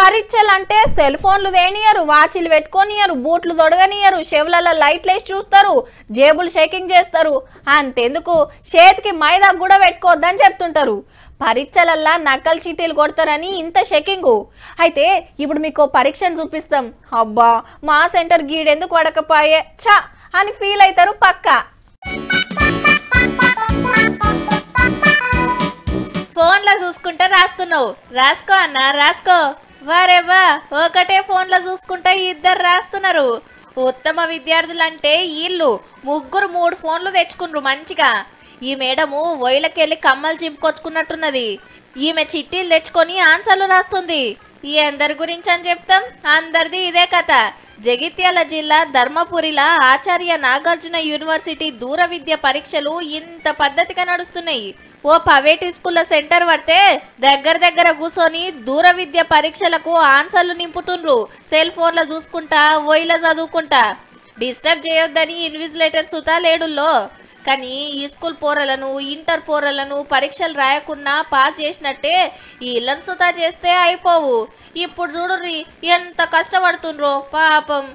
పరీక్షలు అంటే సెల్ ఫోన్లు తేనియరు వాచీలు పెట్టుకోనియరు బూట్లు తొడగనియరు చెవులలో లైట్లు వేసి చూస్తారు జేబులు షేకింగ్ చేస్తారు. అంతెందుకు? చేతికి మైదా కూడా పెట్టుకోవద్దని చెప్తుంటారు. పరీక్షలల్లా నకల్ చీటీలు కొడతారని ఇంత షెకింగు. అయితే ఇప్పుడు మీకు పరీక్షను చూపిస్తాం. అబ్బా మా సెంటర్ గీడెందుకు పడకపోయే చ అని ఫీల్ అవుతారు పక్కా. ఫోన్లో చూసుకుంటే రాస్తున్నావు. రాసుకో అన్న రాసుకో. వారేవా ఒకటే ఫోన్లో చూసుకుంటే ఇద్దరు రాస్తున్నారు. ఉత్తమ విద్యార్థులు అంటే వీళ్ళు ముగ్గురు మూడు ఫోన్లు తెచ్చుకున్నారు మంచిగా. ఈ మేడము ఒయిలకెళ్ళి కమ్మలు చింపుకొచ్చుకున్నట్టున్నది. ఈమె చిట్టీలు తెచ్చుకొని ఆన్సర్లు రాస్తుంది. ఈ అందరి గురించి అని చెప్తాం అందరిది ఇదే కథ. జగిత్యాల జిల్లా ధర్మపురిల ఆచార్య నాగార్జున యూనివర్సిటీ దూర విద్య పరీక్షలు ఇంత పద్ధతిగా నడుస్తున్నాయి. ఓ ప్రైవేట్ స్కూల్ సెంటర్ పడితే దగ్గర దగ్గర కూర్చొని దూర విద్య పరీక్షలకు ఆన్సర్లు నింపుతుండ్రు. సెల్ ఫోన్లో చూసుకుంటా ఓయిల చదువుకుంటా. డిస్టర్బ్ చేయొద్దని ఇన్విజిలేటర్ సుతా లేడుల్లో. కానీ ఈ స్కూల్ పోరలను ఇంటర్ పోరలను పరీక్షలు రాయకున్నా పాస్ చేసినట్టే ఈ ఇళ్ళను సుతా చేస్తే అయిపోవు. ఇప్పుడు చూడుర్రి ఎంత కష్టపడుతుండ్రో పాపం.